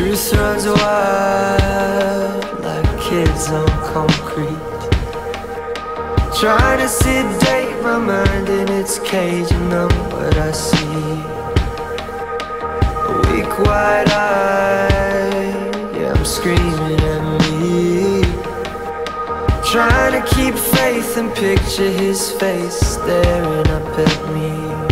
truth runs wild like kids on concrete. Trying to sedate my mind in its cage and numb what I see. A weak wide eye, yeah, I'm screaming at me. Trying to keep faith and picture his face staring up at me.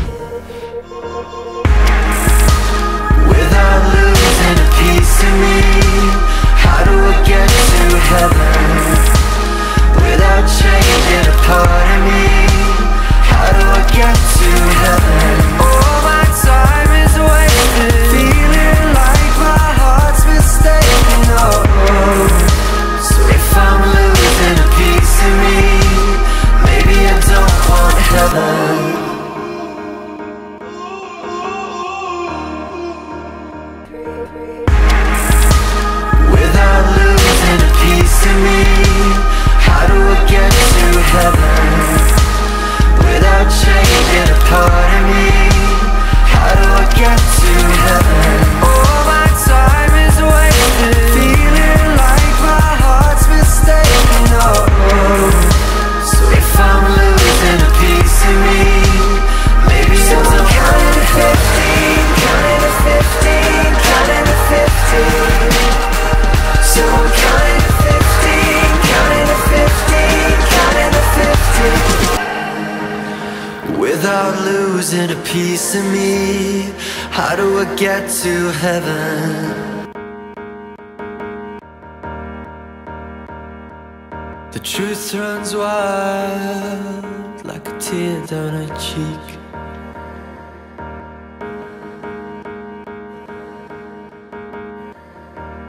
Changing Without losing a piece of me How do I get to heaven? The truth runs wild like a tear down her cheek